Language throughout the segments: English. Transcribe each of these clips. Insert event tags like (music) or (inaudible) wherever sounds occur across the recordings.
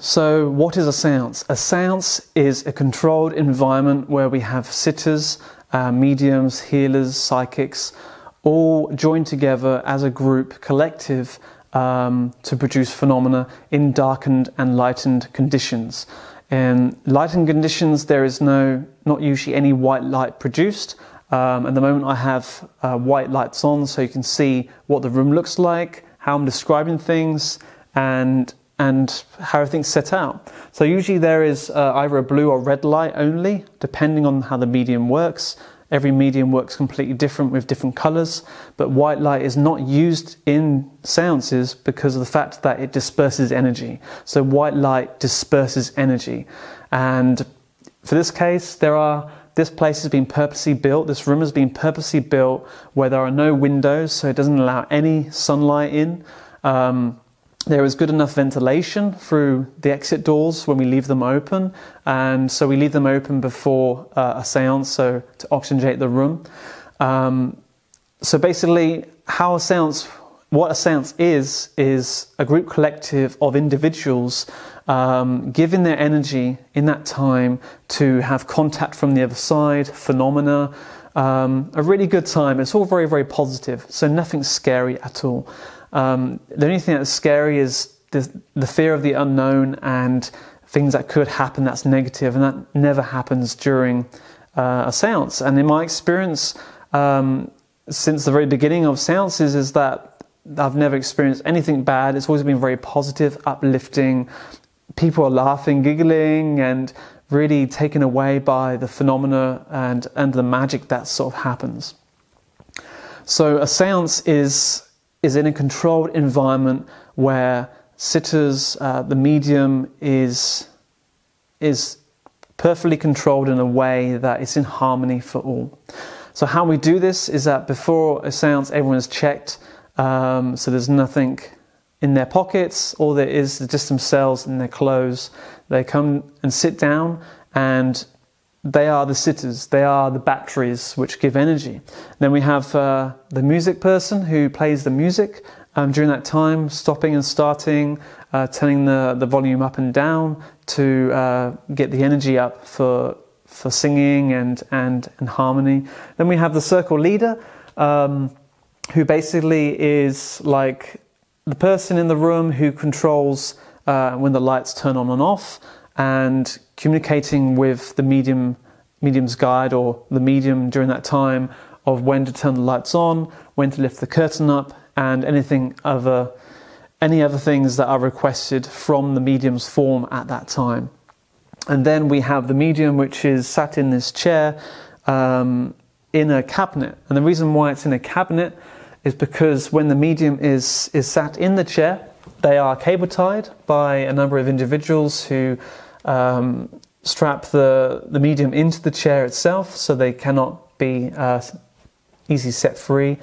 So, what is a seance? A seance is a controlled environment where we have sitters, uh, mediums, healers, psychics, all joined together as a group, collective, um, to produce phenomena in darkened and lightened conditions. In lightened conditions, there is no, not usually any white light produced. Um, at the moment, I have uh, white lights on so you can see what the room looks like, how I'm describing things, and and how everything's set out. So usually there is uh, either a blue or red light only, depending on how the medium works. Every medium works completely different with different colors, but white light is not used in seances because of the fact that it disperses energy. So white light disperses energy. And for this case, there are this place has been purposely built, this room has been purposely built where there are no windows, so it doesn't allow any sunlight in. Um, there is good enough ventilation through the exit doors when we leave them open, and so we leave them open before uh, a seance, so to oxygenate the room. Um, so basically, how a seance, what a seance is, is a group collective of individuals um, giving their energy in that time to have contact from the other side, phenomena. Um, a really good time. It's all very, very positive, so nothing scary at all. Um, the only thing that's scary is the, the fear of the unknown and things that could happen that's negative, and that never happens during uh, a seance. And in my experience, um, since the very beginning of seances, is that I've never experienced anything bad. It's always been very positive, uplifting. People are laughing, giggling, and really taken away by the phenomena and, and the magic that sort of happens. So, a seance is is in a controlled environment where sitters, uh, the medium is is perfectly controlled in a way that is in harmony for all. So how we do this is that before a seance, everyone is checked, um, so there's nothing in their pockets. All there is is just themselves and their clothes. They come and sit down and they are the sitters, they are the batteries which give energy. Then we have uh, the music person who plays the music um, during that time, stopping and starting, uh, turning the, the volume up and down to uh, get the energy up for, for singing and, and, and harmony. Then we have the circle leader um, who basically is like the person in the room who controls uh, when the lights turn on and off and communicating with the medium medium's guide or the medium during that time of when to turn the lights on, when to lift the curtain up, and anything other any other things that are requested from the medium's form at that time. And then we have the medium which is sat in this chair um, in a cabinet. And the reason why it's in a cabinet is because when the medium is, is sat in the chair, they are cable tied by a number of individuals who um, strap the, the medium into the chair itself so they cannot be uh, set free.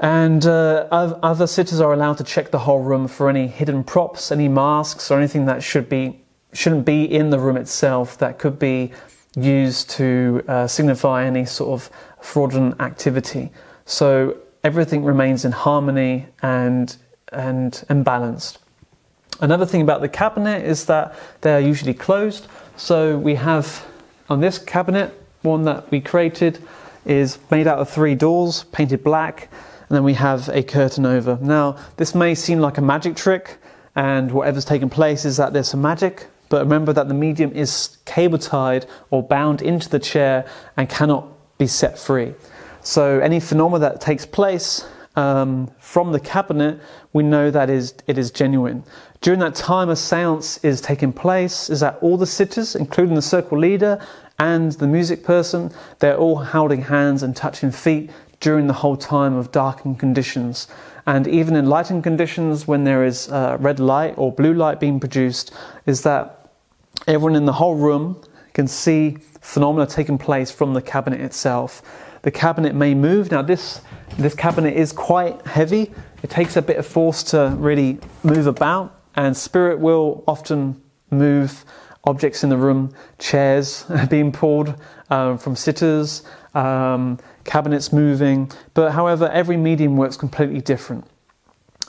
And uh, other sitters are allowed to check the whole room for any hidden props, any masks, or anything that should be shouldn't be in the room itself that could be used to uh, signify any sort of fraudulent activity. So everything remains in harmony and and and balanced. Another thing about the cabinet is that they are usually closed. So we have on this cabinet, one that we created is made out of three doors, painted black, and then we have a curtain over. Now, this may seem like a magic trick, and whatever's taken place is that there's some magic, but remember that the medium is cable tied or bound into the chair and cannot be set free. So any phenomena that takes place um, from the cabinet, we know that is it is genuine. During that time, a seance is taking place. Is that all the sitters, including the circle leader and the music person, they're all holding hands and touching feet during the whole time of darkened conditions. And even in lightened conditions, when there is uh, red light or blue light being produced, is that everyone in the whole room can see phenomena taking place from the cabinet itself. The cabinet may move. Now, this this cabinet is quite heavy. It takes a bit of force to really move about and spirit will often move objects in the room, chairs (laughs) being pulled um, from sitters, um, cabinets moving. But however, every medium works completely different.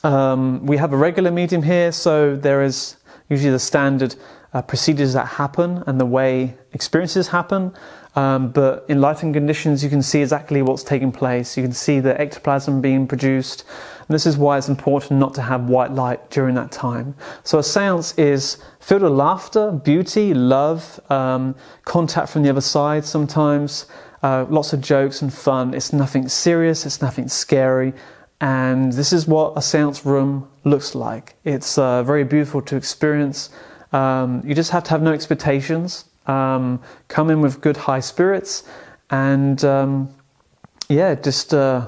Um, we have a regular medium here, so there is usually the standard uh, procedures that happen and the way experiences happen. Um, but in lighting conditions, you can see exactly what's taking place. You can see the ectoplasm being produced. And this is why it's important not to have white light during that time. So a seance is filled with laughter, beauty, love, um, contact from the other side sometimes, uh, lots of jokes and fun. It's nothing serious, it's nothing scary. And this is what a seance room looks like. It's uh, very beautiful to experience. Um, you just have to have no expectations. Um, come in with good high spirits, and um, yeah, just uh,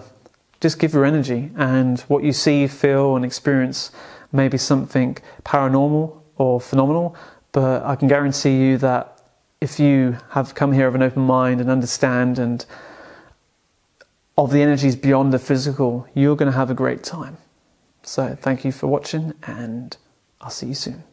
just give your energy. And what you see, feel, and experience may be something paranormal or phenomenal, but I can guarantee you that if you have come here with an open mind and understand and of the energies beyond the physical, you're going to have a great time. So, thank you for watching, and I'll see you soon.